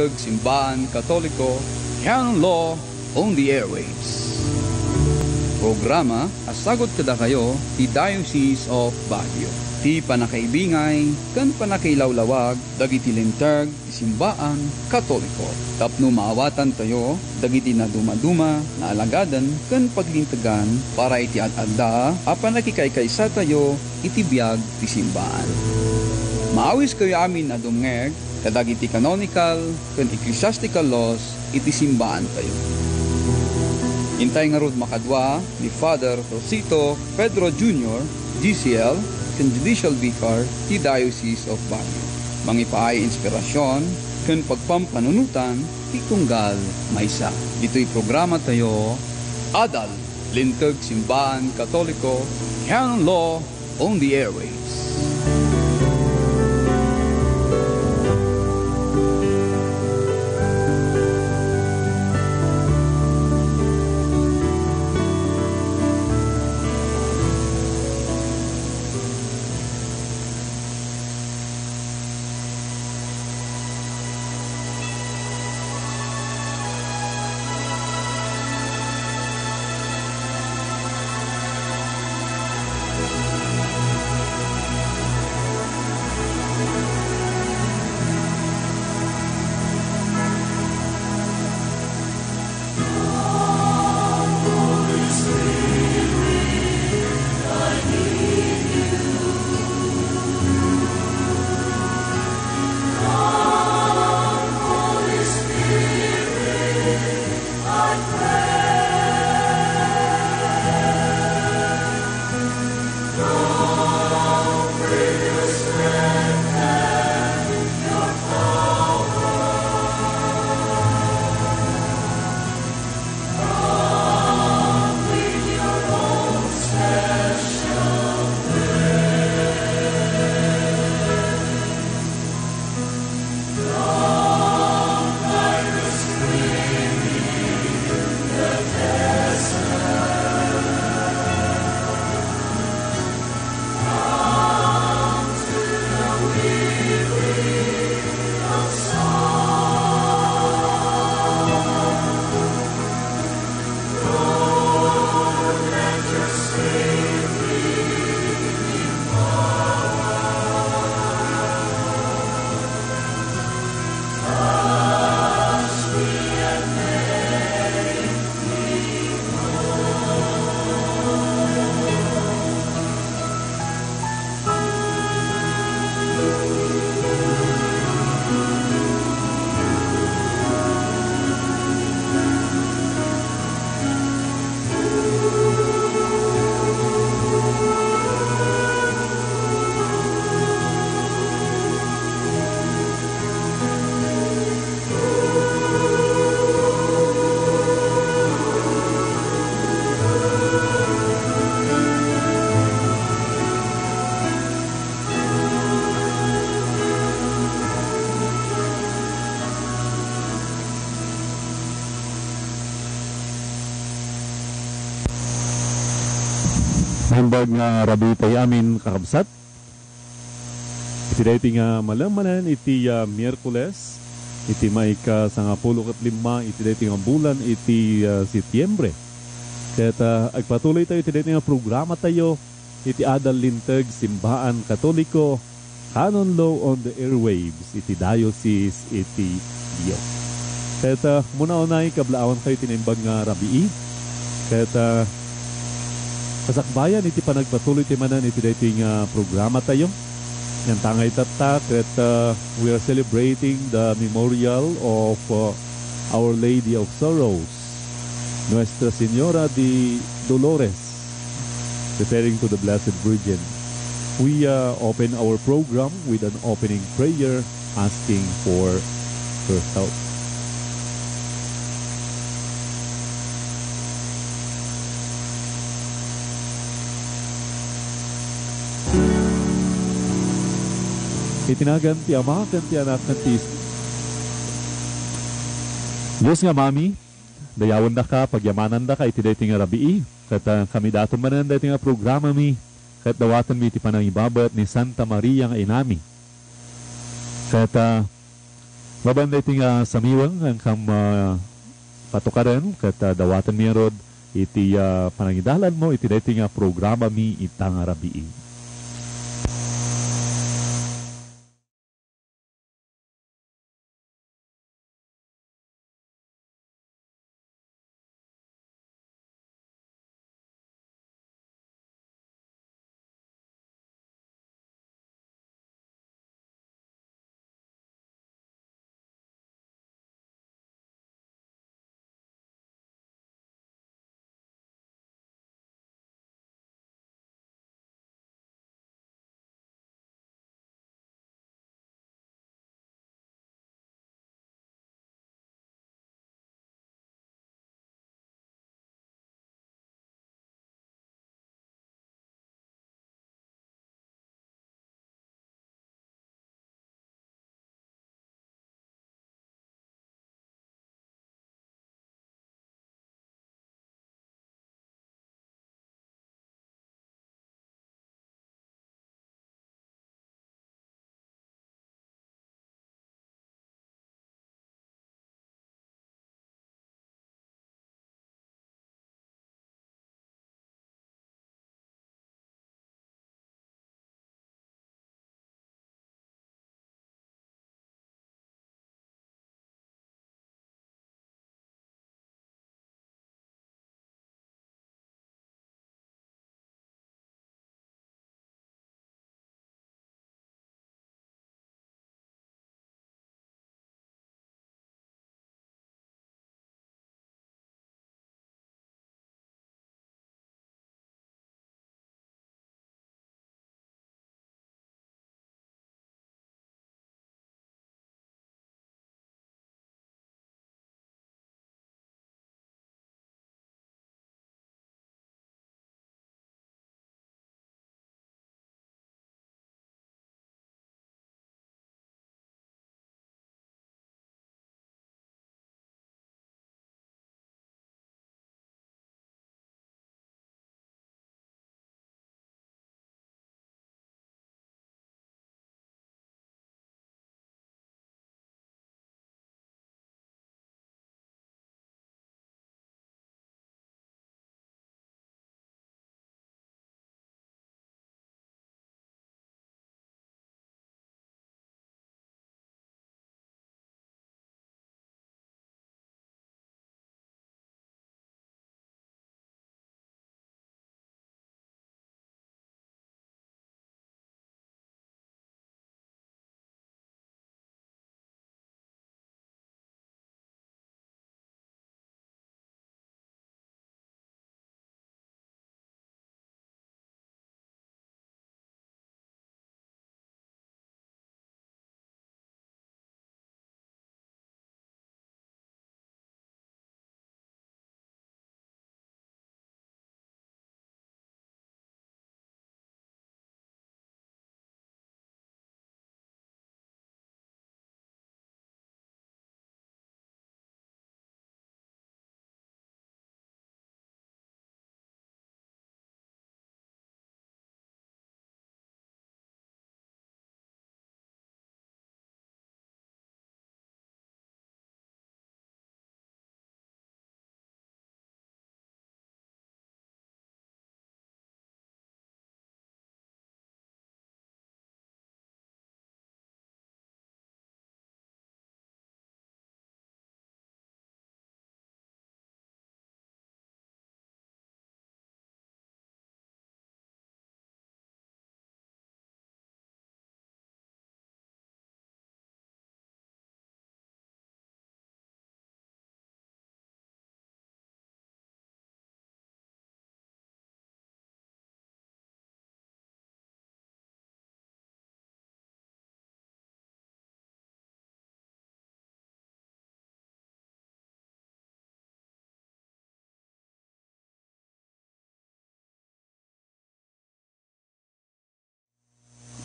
Lintag Simbahan Katoliko, Canon Law on the Airwaves. Programa asagot kada kayo ti Diocese of Baguio. Ti panakaibingay, kan panakilaulawag, dagiti lintag, simbaan, katoliko. Tapno maawatan tayo, dagiti na dumaduma, na alagadan, kan paglintagan, para iti at-adda, apan nakikaykaysa tayo, iti biyag ti simbaan. Maawis kayo amin na dumngeg, kadagiti canonical, kan ecclesiastical laws, iti simbaan tayo. Intay nga rod makadwa ni Father Rosito Pedro Jr., GCL, kan Judicial Vicar, ti Diocese of Baguio. Mangipaay inspirasyon, kan pagpampanunutan, ti tunggal maysa. Ito'y programa tayo, Adal, Lintag Simbaan Katoliko, Canon Law on the Airways. Naimbag nga rabi tayo amin kakabsat. Iti dahi nga malamanan iti uh, Miyerkules, iti may ka sa nga pulo kat lima, iti dahi nga bulan, iti uh, Setyembre. Kaya uh, agpatuloy tayo iti dahi nga programa tayo, iti Adal Lintag, Simbaan Katoliko, Canon Law on the Airwaves, iti Diocese, iti Dios. Kaya uh, muna unay kablaawan kayo tinaimbag nga rabii. Kaya uh, kasakbayan iti panagpatuloy ti manan iti dating uh, programa tayo. Yan tangay tatak at uh, we are celebrating the memorial of uh, Our Lady of Sorrows, Nuestra Señora de Dolores, referring to the Blessed Virgin. We uh, open our program with an opening prayer asking for her help. Itinagan ti ama kan ti anak kan ti Diyos nga mami, dayawan da ka, pagyamanan da ka, iti dayti nga rabii, kat uh, kami daton manan dayti nga programa mi, kat dawatan mi iti panangibabat ni Santa Maria nga inami. Kat uh, Mabanda iti nga samiwang ang kam uh, patukaran kat uh, dawatan mi rod iti uh, panangidalan mo iti dati nga programa mi itang arabii.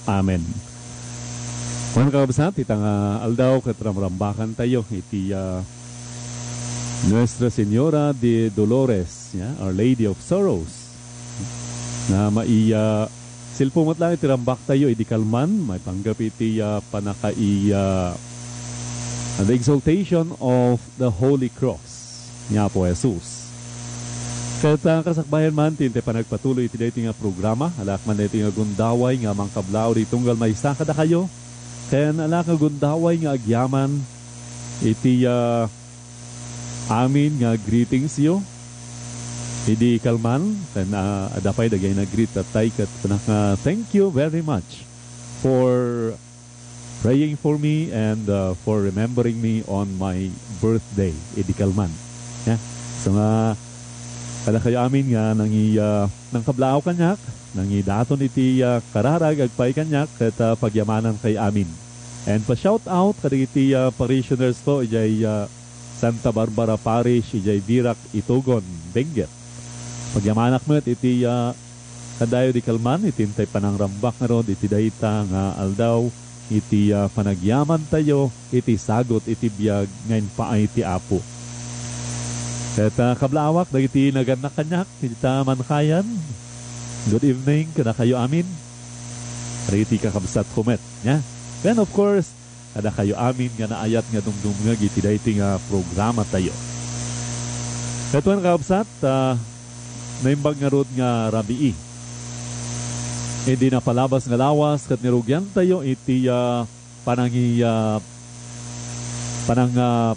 Amen. Mga kababsat, itang uh, aldaw katramrambakan tayo iti uh, Nuestra Señora de Dolores, yeah? Our Lady of Sorrows. Na maiya silpumot lang iti rambak tayo, idi kalman, may panggap iti uh, panaka iya and the exaltation of the Holy Cross niya po Jesus. Kahit ang kasakbayan man, tinte pa nagpatuloy iti dating nga programa, alak man dating nga gundaway nga mang kablaw di tunggal may isa kada kayo, kaya alak nga gundaway nga agyaman, iti uh, amin nga greetings yo, Hindi kalman, kan uh, adapay dagay na greet at tay kat uh, thank you very much for praying for me and uh, for remembering me on my birthday, Idi Kalman. Yeah. So nga, kada kayo amin nga nang i, uh, nang kablao kanyak, nang daton iti uh, kararag agpay kanyak kat uh, pagyamanan kay amin. And pa shout out kada iti uh, parishioners to, ijay uh, Santa Barbara Parish, ijay Dirak Itugon, Benguet. Pagyamanak mo iti uh, kadayo di kalman, itintay panang rambak nga ron, iti dayta nga aldaw, iti uh, panagyaman tayo, iti sagot, iti biyag, ngayon pa iti apo. Uh, kablawak, dagiti naganak kanyak, iti mankayan. Good evening, kada kayo amin. Riti kakabsat kumet. Yeah? Then of course, kada kayo amin nga naayat nga dumdumngag iti dayti nga programa tayo. Ito ang kakabsat, uh, naimbag nga rod nga rabii. Hindi na palabas nga lawas kat nirugyan tayo iti uh, panangi uh, panang uh,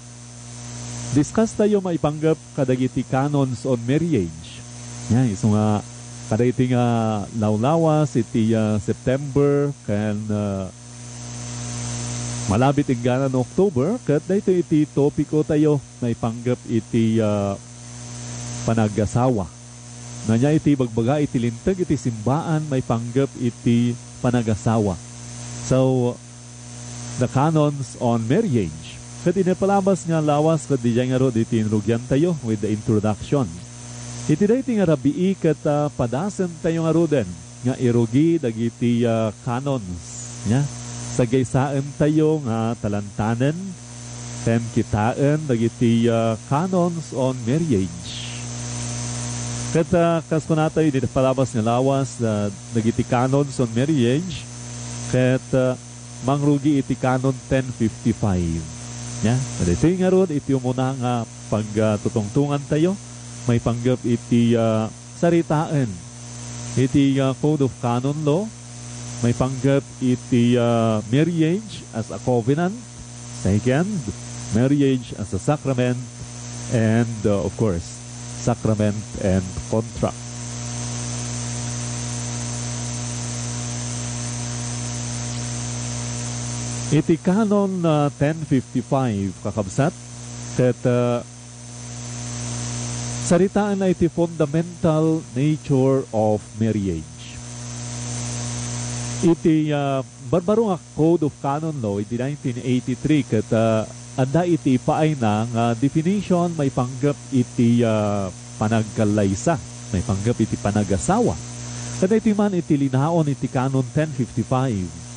discuss tayo maipanggap kadagiti canons on marriage. Yan, iso nga kadagiti nga lawlawas iti uh, September kan uh, malabit ingganan no October kat dayto iti topiko tayo maipanggap iti uh, panagasawa Nanya iti bagbaga iti lintag iti simbaan may panggap iti panagasawa. So, the canons on marriage. Kat inipalabas nga lawas kat di nga ro iti inrugyan tayo with the introduction. Iti da iti nga rabii kat uh, padasan tayo nga ro den nga irugi dagiti uh, canons. Nya? Sagaysaan tayo nga talantanen ten kitaan dagiti uh, canons on marriage. Kat uh, kas ko natay di palabas nga lawas uh, nagiti canon son marriage kat uh, mangrugi iti canon 1055. Ya, yeah? ito nga ron iti muna nga pagtutungtungan uh, tayo. May panggap iti uh, saritaan. Iti uh, code of canon law. May panggap iti uh, marriage as a covenant. Second marriage as a sacrament. And uh, of course sacrament and contract. Iti Canon uh, 1055 kakabsat ket uh, saritaan na iti fundamental nature of marriage. Iti uh, barbaro Code of Canon Law iti 1983 ket uh, anda iti paay na nga definition may panggap iti uh, panagkalaysa, may panggap iti panagasawa. Kada iti man iti linaon iti kanon 1055.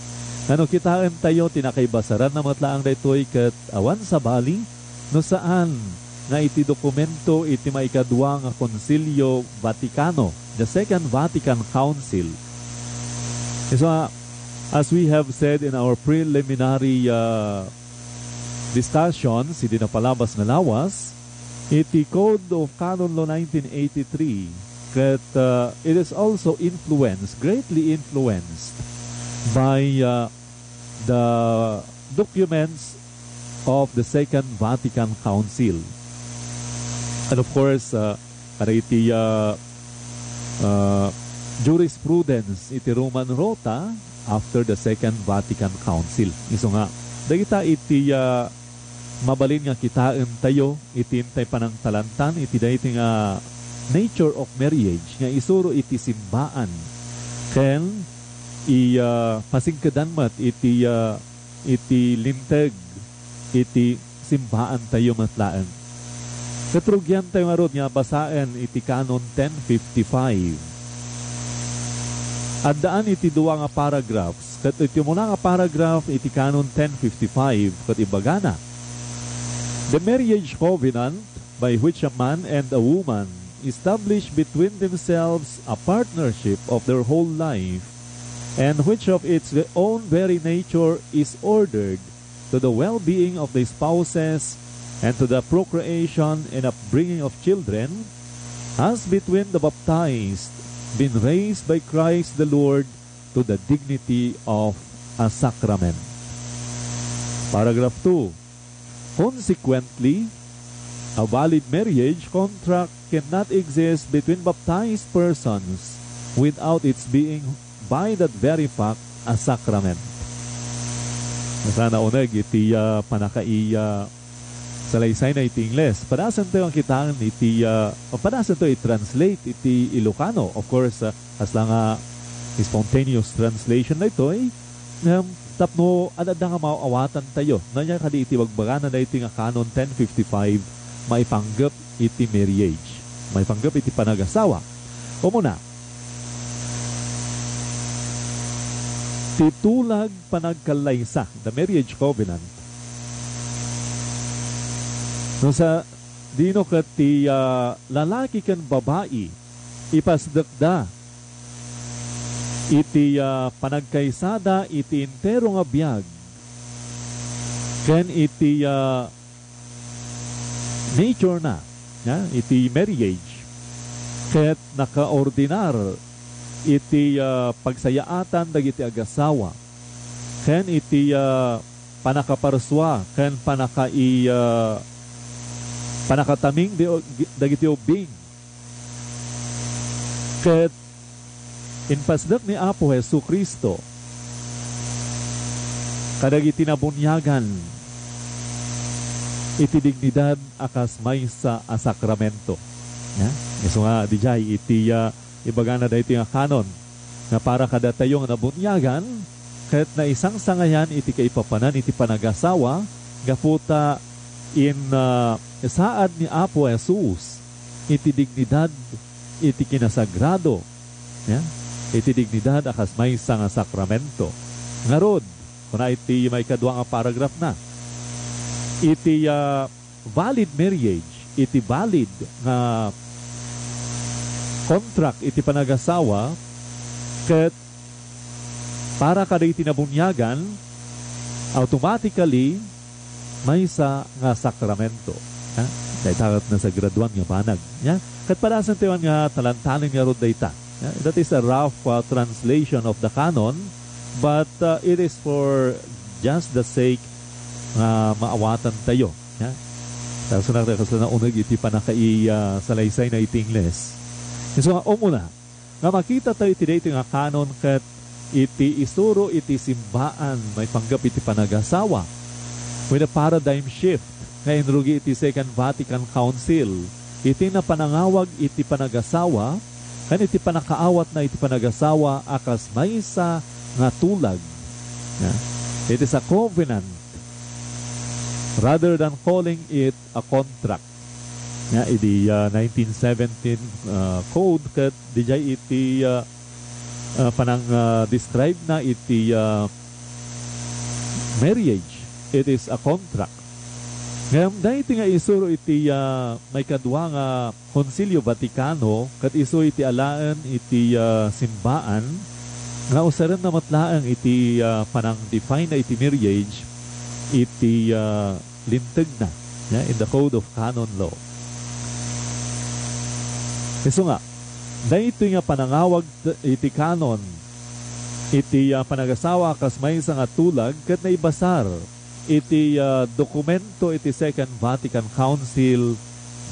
Ano kitaan tayo tinakaybasaran na matlaang daytoy kat awan sa bali no saan nga iti dokumento iti maikadwa nga Konsilyo Vaticano, the Second Vatican Council. So, as we have said in our preliminary uh, discussions, hindi na palabas na lawas, iti Code of Canon Law 1983 that uh, it is also influenced, greatly influenced by the documents of the Second Vatican Council. And of course, uh, iti uh, uh, jurisprudence iti Roman Rota after the Second Vatican Council. Iso nga, dagita iti uh, mabalin nga kitaan tayo itintay panang talantan iti dayti nga nature of marriage nga isuro iti simbaan ken i uh, pasingkadan mat iti uh, iti linteg iti simbaan tayo matlaan. Katrugyan tayo nga rod nga basaen iti canon 1055 Addaan iti duwa nga paragraphs. Kat iti muna nga paragraph iti canon 1055 kat ibagana The marriage covenant by which a man and a woman establish between themselves a partnership of their whole life, and which of its own very nature is ordered to the well-being of the spouses and to the procreation and upbringing of children, has between the baptized been raised by Christ the Lord to the dignity of a sacrament. Paragraph 2. Consequently, a valid marriage contract cannot exist between baptized persons without its being by that very fact a sacrament. Sana unag iti uh, panakaiya salaysay na iti Ingles. Padasan to ang kitaan iti uh, padasan to i-translate iti Ilocano. Of course, uh, as lang uh, spontaneous translation na ito ay um, tapno adada nga mauawatan tayo. Nanya kadi iti wagbagana na iti nga canon 1055 maipanggap iti marriage. Maipanggap iti panagasawa. O muna, titulag panagkalaysa, the marriage covenant. No sa dino kat ti uh, lalaki kan babae ipasdakda. Iti uh, panagkaysada iti intero nga biag ken iti uh, nature na ya, iti marriage. Ket nakaordinar iti uh, pagsayaatan dagiti agasawa. Ken iti uh, panakaparswa ken panakai uh, panakataming di, dagiti ubing. Ket inpasdak ni Apo Hesu Kristo kadagiti nabunyagan iti dignidad akas may sa asakramento. Ya iso nga dijay iti uh, ibagana da iti kanon nga para kada tayong nabunyagan kahit na isang sangayan iti kaipapanan iti panagasawa gaputa in uh, saad ni Apo Jesus. Iti dignidad iti kinasagrado. Ya iti dignidad akas may nga sakramento. Ngarod kuna iti may kadwa nga paragraph na. Iti uh, valid marriage iti valid nga contract iti panagasawa ket para kada iti nabunyagan automatically may sa nga sakramento. Ha? Dahil tagat na sa graduan nga panag ya kat padasan tayo nga talantanin nga rod dayta. Ya? that is a rough uh, translation of the canon but uh, it is for just the sake nga uh, maawatan tayo. Ya tapos na kasi na unag iti panakai uh, salaysay na iti Ingles So nga umuna, nga makita tayo iti dito nga kanon kat iti isuro iti simbaan may panggap iti panagasawa. With a paradigm shift nga inrugi iti Second Vatican Council. Iti na panangawag iti panagasawa kan iti panakaawat na iti panagasawa akas maysa nga tulag. Yeah. it is a covenant rather than calling it a contract nga idi uh, 1917 uh, code kat dijay iti uh, uh, panang uh, describe na iti uh, marriage. It is a contract. Ngayon dahil iti nga isuro iti uh, may kadwa nga Konsilyo Vaticano kat iso iti alaan iti uh, simbaan nga usaran na matlaang iti uh, panang define na iti marriage iti uh, lintag na yeah, in the code of canon law Iso nga, dahito nga panangawag iti kanon, iti uh, panagasawa kas may nga tulag kat naibasar. Iti uh, dokumento iti Second Vatican Council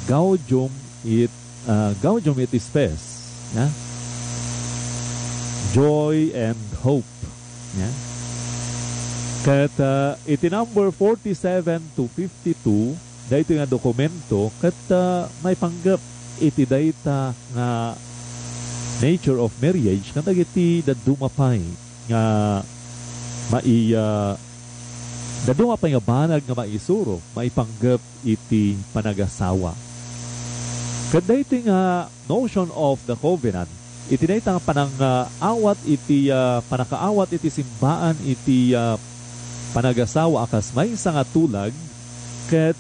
Gaudium it uh, Gaudium it Spes. Yeah? Joy and Hope. Yeah? kat uh, iti number 47 to 52 dahito nga dokumento kat uh, may panggap iti dayta nga nature of marriage kan dagiti dadumapay nga maiya uh, dadumapay nga banag nga maisuro maipanggap iti panagasawa. Kada iti nga notion of the covenant iti dayta nga panang uh, awat iti uh, panakaawat iti simbaan iti uh, panagasawa akas may nga tulag ket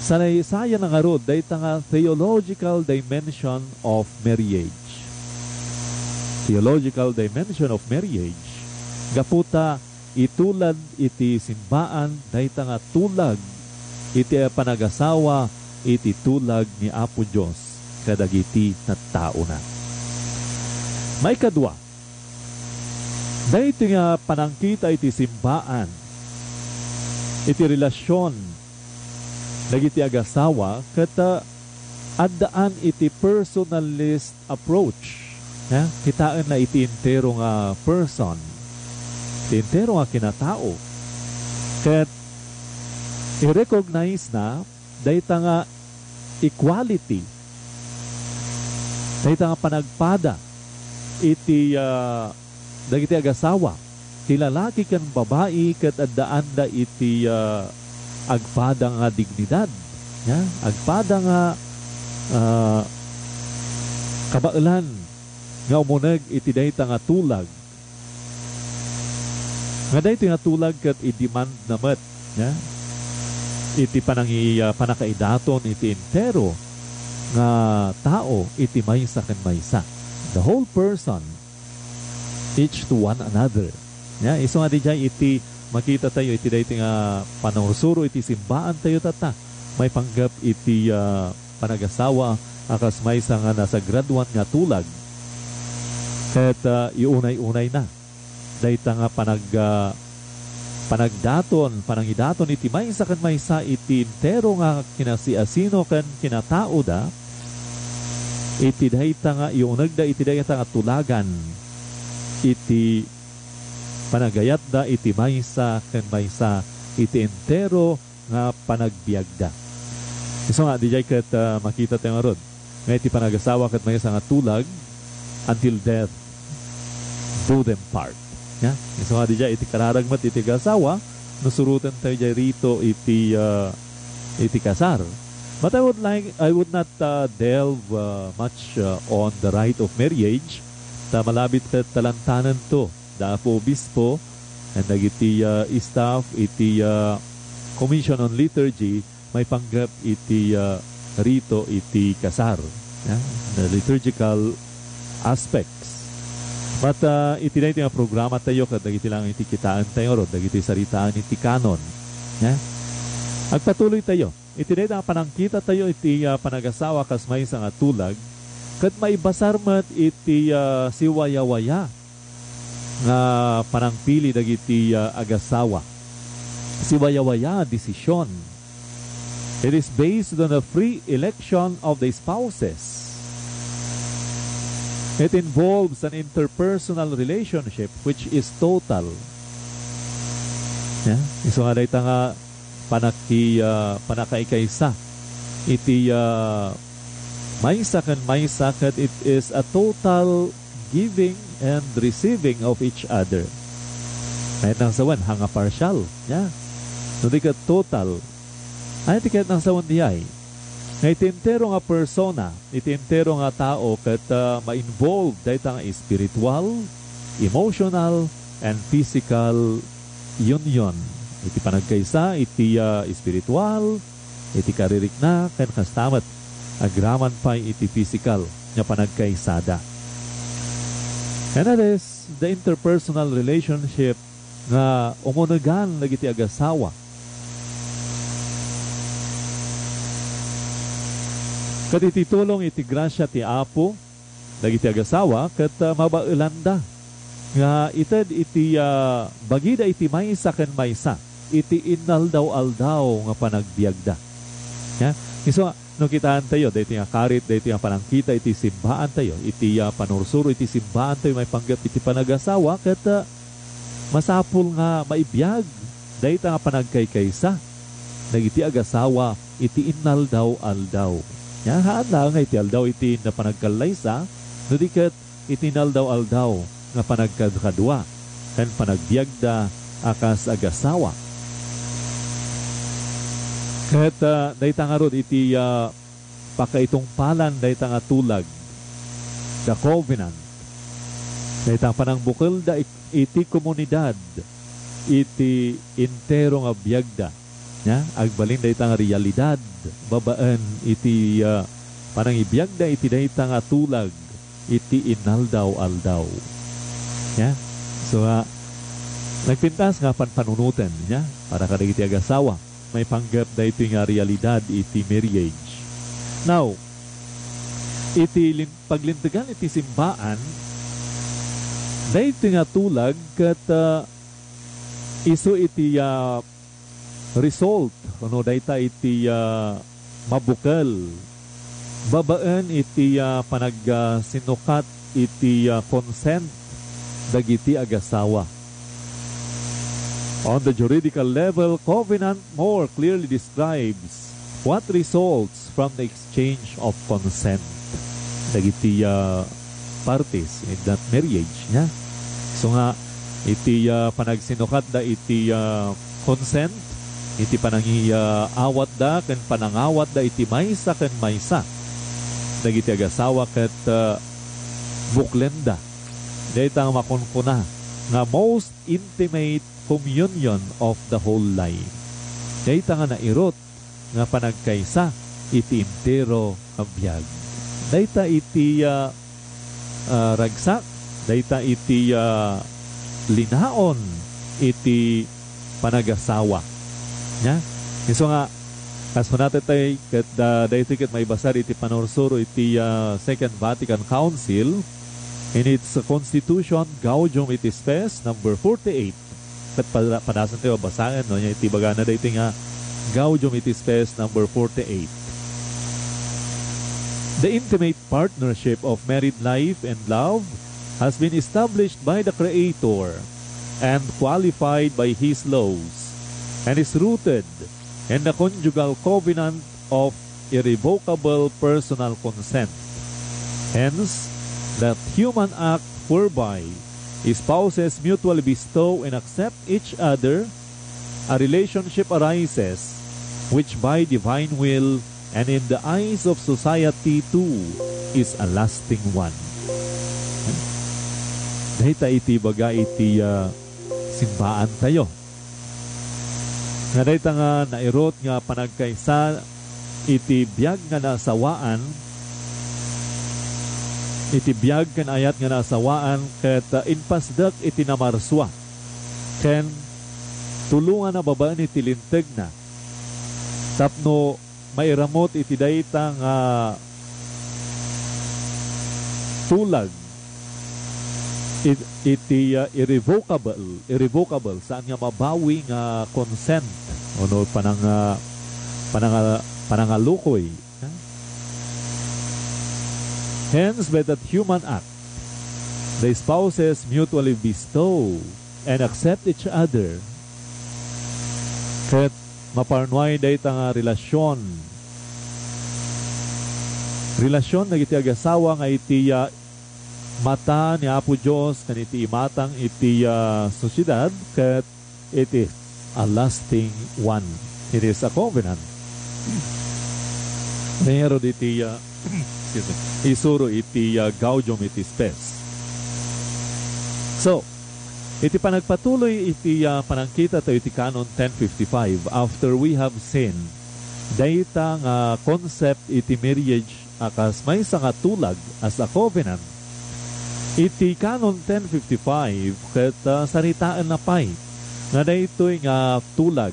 Sanay saya nga rod, day nga theological dimension of marriage. Theological dimension of marriage. Gaputa, itulad iti simbaan dayta nga tulag iti panagasawa iti tulag ni Apo Dios kadagiti na tao na. May kadwa. Dahiti nga panangkita iti simbaan iti relasyon dagiti agasawa kata addaan iti personalist approach. Ya, kitaan na iti intero nga person. Iti intero nga kinatao. Kat i-recognize na dayta nga equality. Dayta nga panagpada iti uh, dagiti agasawa. Ti lalaki kan babae kat addaan da iti uh, agpada nga dignidad. Ya, agpada nga uh, kabailan nga umunag iti dayta nga tulag. Nga dayta nga tulag kat i-demand namat. Ya, iti panangi uh, panakaidaton iti entero nga tao iti maysa ken maysa. The whole person each to one another. Ya, iso nga di iti makita tayo iti dayti nga panangsuro iti simbaan tayo tata. May panggap iti uh, panagasawa akas maysa nga nasa graduan nga tulag. Ket uh, iunay-unay na. Dayta nga panag uh, panagdaton, panangidaton iti maysa kan maysa iti intero nga kinasiasino kan kinatao da, iti dahita nga iunag da iti dahita nga tulagan, iti panagayat da iti maysa kan maysa iti entero nga panagbiagda. Iso nga, di kat uh, makita tayo nga. Nga iti panagasawa kat maysa nga tulag until death do them part. Ya, so nga di iti kararagmat iti kasawa, nusurutan tayo dyan rito iti uh, iti kasar. But I would like I would not uh, delve uh, much uh, on the right of marriage. Ta malabit kat talantanan to. Da po bispo and nagiti uh, staff iti uh, Commission on Liturgy may panggap iti uh, rito iti kasar. Yeah? The liturgical aspects. But uh, iti na iti nga programa tayo kad dagiti lang iti kitaan tayo ro dagiti saritaan iti kanon. Yeah? Agpatuloy tayo. Iti na panangkita tayo iti uh, panagasawa kas may nga tulag kat maibasar mat iti uh, siwaya-waya nga panangpili dagiti uh, agasawa. Siwaya-waya desisyon. It is based on a free election of the spouses. It involves an interpersonal relationship which is total. Yeah? Iso nga dayta nga panaki uh, panakaikaysa. Iti uh, maysa kan maysa kat it is a total giving and receiving of each other. Kahit nang sawan, hanga partial. Yeah. No di ka total. Ay, ti kahit nang sawan di ay nga itintero nga persona, itintero nga tao kat uh, ma-involve dahil nga spiritual, emotional, and physical union. Iti panagkaysa, iti uh, spiritual, iti karirik na, kan kastamat, agraman pa iti physical, nga panagkaysada. And that is the interpersonal relationship nga umunagan lagi ti agasawa Kat iti tulong iti grasya ti Apo, dagiti agasawa, kat uh, mabaulanda. Nga ited iti uh, bagida iti maysa ken maysa, iti inaldaw-aldaw nga panagbiagda. Ya? Iso, no kitaan tayo, dahiti nga karit, dahiti nga panangkita, iti simbaan tayo, iti uh, panursuro, iti simbaan tayo, may panggap iti panagasawa, kat uh, masapul nga maibiyag, dahiti nga panagkaykaysa, nagiti agasawa, iti inaldaw-aldaw. Yan haan lang iti aldaw iti na panagkalaysa, no di kat itinal daw aldaw nga panagkadkadwa, kan panagbiagda akas agasawa. Kat uh, dayta nga iti uh, pakaitong palan dayta nga tulag, the covenant. Dayta panang bukal da iti komunidad, iti intero nga biagda Ya, agbalin dayta nga realidad babaan iti uh, parang ibiyag da iti dayta nga tulag iti inaldaw aldaw. Ya. So uh, Nagpintas nga panpanunutan niya para kadagiti agasawa. May panggap da ito nga realidad iti marriage. Now, iti paglintigan iti simbaan, da ito nga tulag kat uh, iso iti uh, result, ano, dayta iti uh, mabukal. Babaan iti uh, panag uh, iti uh, consent dagiti agasawa On the juridical level, covenant more clearly describes what results from the exchange of consent. Dagiti uh, parties in that marriage niya. So nga, iti uh, panagsinukat da iti uh, consent, iti panangi uh, da, kan panangawat da iti maysa kan maysa. Dagiti agasawa kat uh, buklenda. Dahil tang makunkuna nga most intimate communion of the whole life. Dayta nga nairot nga panagkaysa iti intero kabiyag. Dayta iti uh, uh, ragsak, dayta iti uh, linaon iti panagasawa. Nya? So nga, Kaso natin tayo, kat uh, dahito kat may basar iti panorsuro iti uh, Second Vatican Council in its Constitution Gaudium et Spes number 48 kat padasan tayo basahan no nga Gaudium et Spes number 48 The intimate partnership of married life and love has been established by the Creator and qualified by His laws and is rooted in the conjugal covenant of irrevocable personal consent. Hence, that human act whereby spouses mutually bestow and accept each other, a relationship arises which by divine will and in the eyes of society too is a lasting one. Dahita iti baga iti uh, simbaan tayo. Nga nga nairot nga panagkaisa iti biyag nga nasawaan iti biyag kan ayat nga nasawaan ket uh, inpasdak iti namarswa ken tulungan na babaan iti linteg na. Tapno mairamot iti dayta nga tulag. It, iti uh, irrevocable irrevocable saan nga mabawi nga consent. Ono panang uh, panang panangalukoy Hence, by that human act, the spouses mutually bestow and accept each other. Kat maparnuay dayta nga relasyon. Relasyon na iti agasawa nga iti uh, mata ni Apo Diyos kan iti imatang iti uh, sosyedad kat it is a lasting one. It is a covenant. Pero iti uh, excuse me, isuro iti uh, gaudium iti spes. So, iti panagpatuloy iti uh, panangkita tayo iti Canon 1055 after we have seen dayta nga uh, concept iti marriage akas may nga tulag as a covenant. Iti Canon 1055 ket uh, saritaan na pay nga daytoy nga tulag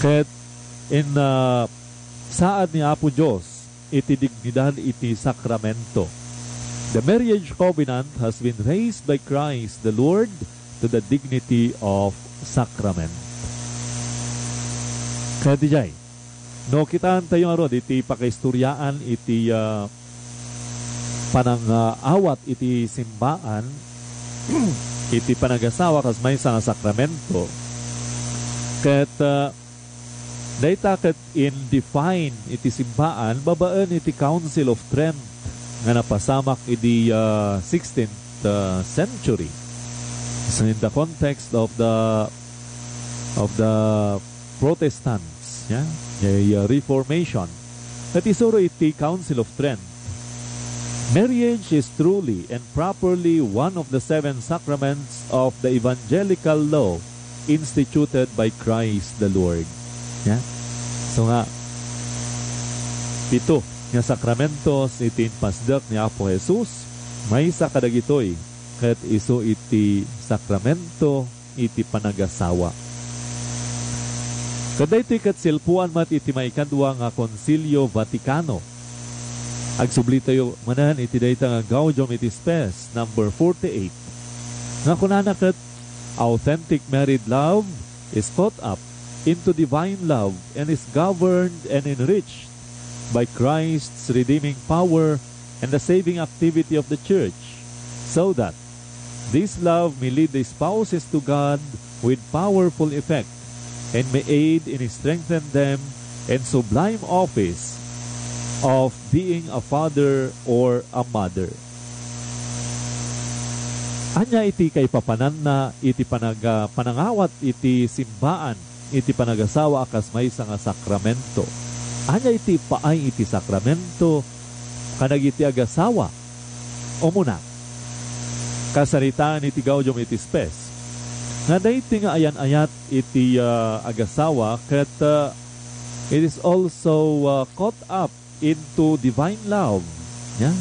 ket in uh, saad ni Apo Diyos iti dignidad iti sakramento. The marriage covenant has been raised by Christ the Lord to the dignity of sacrament. Kaya di jay, no kitaan tayo aron iti pakaistoryaan iti uh, panang uh, awat iti simbaan iti panagasawa kas may sa sakramento ket uh, Dayta kat in define iti simbaan babaan iti Council of Trent nga napasamak iti uh, 16th uh, century. So in the context of the of the Protestants, yeah, the uh, Reformation, that isuro iti Council of Trent. Marriage is truly and properly one of the seven sacraments of the evangelical law instituted by Christ the Lord. Yeah? So nga, pito nga sakramentos itin pasdak ni Apo Jesus, may sa kadagitoy ket iso iti sakramento iti panagasawa. Kaday iti kat silpuan mat iti maikadwa nga Konsilyo Vaticano. Agsubli tayo manan iti dayta nga Gaudium et Spes number 48. Nga kunana kat authentic married love is caught up into divine love and is governed and enriched by Christ's redeeming power and the saving activity of the church, so that this love may lead the spouses to God with powerful effect and may aid in strengthen them in sublime office of being a father or a mother. Anya iti kay papanan na iti panaga, panangawat iti simbaan iti panagasawa akas may nga sakramento. Anya iti paay iti sakramento kanag iti agasawa. O muna, kasaritaan iti gaudium iti spes. Nga dayti nga ayan-ayat iti uh, agasawa kat uh, it is also uh, caught up into divine love. Yeah?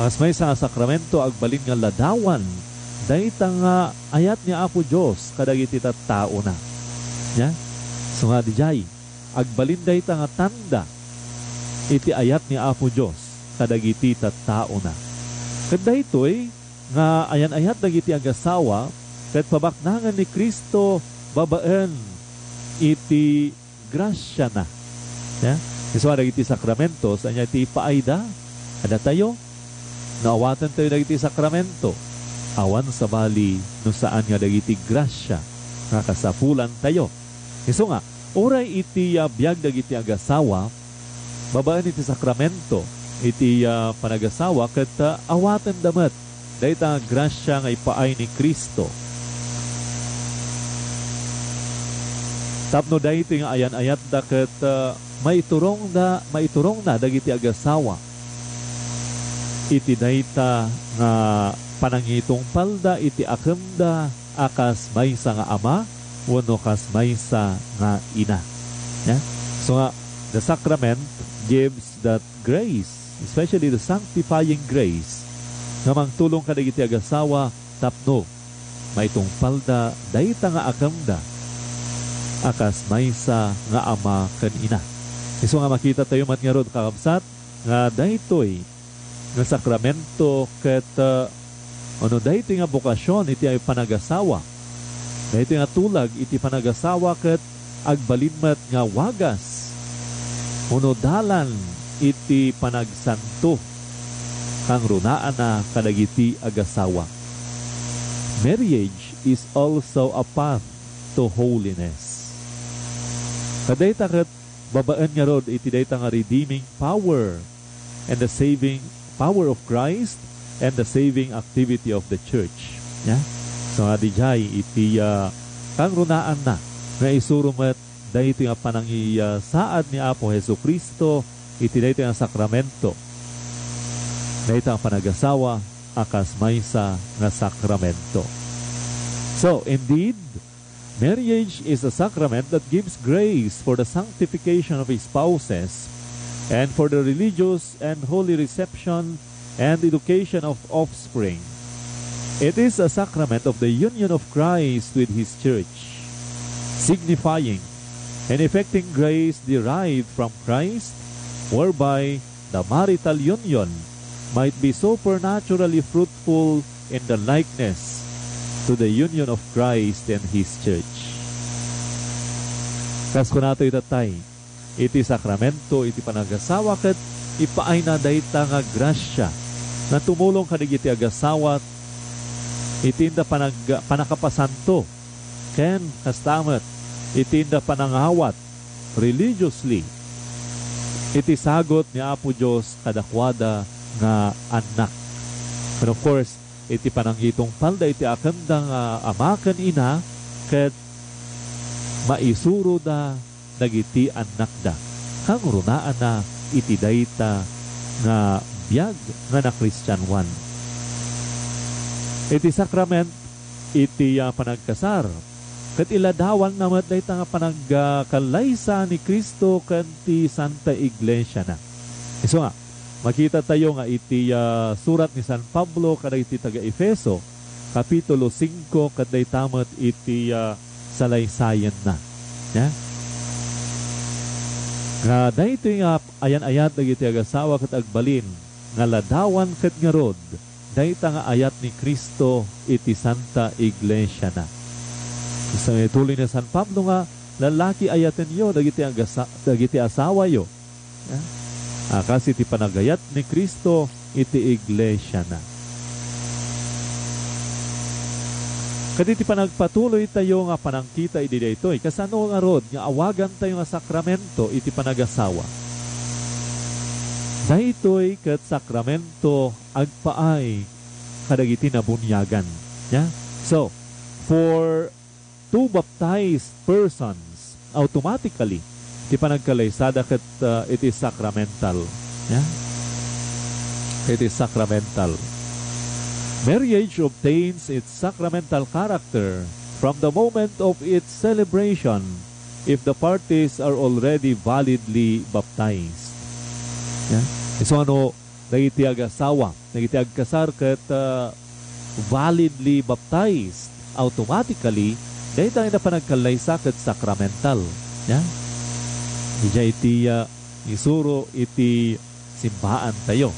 Akas may sa sakramento agbalin nga ladawan dayta nga ayat ni Apo Dios kadagiti tao na. Ya? So nga di jay, agbalin dayta nga tanda iti ayat ni Apo Dios kadagiti tao na. Kada ito'y nga ayan-ayat dagiti agasawa ket pabaknangan ni Kristo babaen iti grasya na. Ya? Iso dagiti sakramento sa nya iti paayda ada tayo Naawatan tayo dagiti sakramento. Awan sa bali no saan nga dagiti grasya nga kasapulan tayo. Iso nga, oray iti uh, biyag dagiti agasawa, babaan iti sakramento, iti uh, panagasawa, kat uh, awatan damat, dahita nga grasya nga ipaay ni Kristo. Tapno dahiti nga ayan-ayat da kat uh, maiturong da, maiturong na dagiti agasawa iti dayta nga panangitong palda iti akemda akas maysa nga ama wano kas maysa nga ina. Yeah? So nga, the sacrament gives that grace, especially the sanctifying grace, nga mangtulong ka iti agasawa tapno maitong palda dayta nga akemda akas maysa nga ama ken ina. Iso nga makita tayo mat nga rod kakabsat nga daytoy nga sakramento ket uh, ano dahiti nga bokasyon iti ay panagasawa. Dahiti nga tulag iti panagasawa ket agbalinmat nga wagas. Uno dalan iti panagsanto kang runaan na kadagiti agasawa. Marriage is also a path to holiness. Kadayta ket babaan nga rod iti dayta nga redeeming power and the saving power of Christ and the saving activity of the church. Yeah? So nga dijay iti uh, kang runaan na nga isurumat dahito nga panangi uh, saad ni Apo Heso Kristo iti dahito nga sakramento. Dahito ang panagasawa akas maysa nga sakramento. So, indeed, marriage is a sacrament that gives grace for the sanctification of spouses and for the religious and holy reception and education of offspring. It is a sacrament of the union of Christ with His church, signifying and effecting grace derived from Christ, whereby the marital union might be supernaturally fruitful in the likeness to the union of Christ and His church. Kas kunato itatay, iti sakramento iti panagasawa ket ipaay na dayta nga grasya na tumulong kadigiti agasawa itinda panag panakapasanto. Ken kastamet itinda panangawat religiously. Iti sagot ni Apo Dios kadakwada nga anak. And of course iti panangitong palda iti akanda nga amakan ina ket maisuro da dagiti anak da. Kang runaan na iti dayta nga biyag nga na Christian one. Iti sakrament iti uh, panagkasar kat iladawan namat dayta nga panagkalaysa ni Kristo kanti Santa Iglesia na. Iso nga, makita tayo nga iti ah, surat ni San Pablo kada iti taga Efeso kapitulo 5 kaday tamat iti ah, salaysayan na. Ya? Nga dahito nga ayan-ayat dagiti agasawa kat agbalin nga ladawan kat nga rod dahita nga ayat ni Kristo iti Santa Iglesia na. Sa tuloy ni San Pablo nga lalaki ayaten yo dagiti agasa, dagiti asawa yo. Ya? Ah, kasi panagayat ni Kristo iti Iglesia na. Kaditi panagpatuloy tayo nga panangkita iti daytoy kasano nga rod nga awagan tayo nga sakramento iti panagasawa. Daytoy ket sakramento agpaay kadagiti nabunyagan. Yeah? So, for two baptized persons, automatically, iti panagkalaysada ket uh, it is sacramental. Yeah? It is sacramental. Marriage obtains its sacramental character from the moment of its celebration if the parties are already validly baptized. Yeah? So ano, nagiti agasawa, nagiti agkasar kat uh, validly baptized automatically dahil tayo na panagkalaysa kat sacramental. Yeah? Ija iti uh, isuro iti simbahan tayo.